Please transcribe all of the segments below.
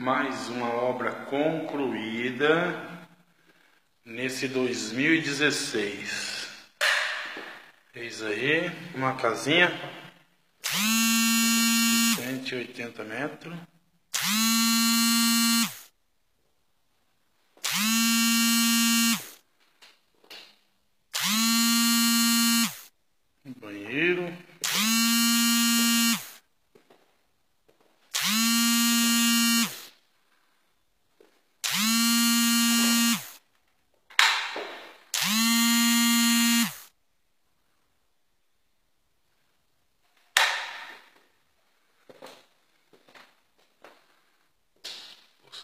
mais uma obra concluída nesse 2016. Eis aí uma casinha de 180 metros.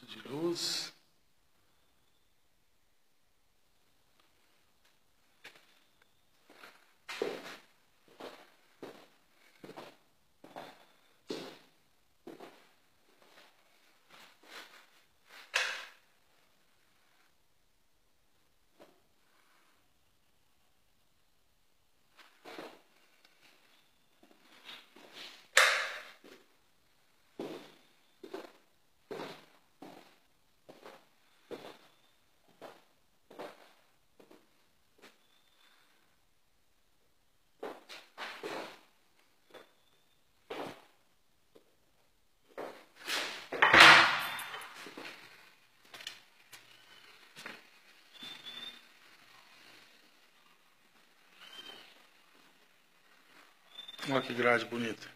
De luz. Olha que grade bonita.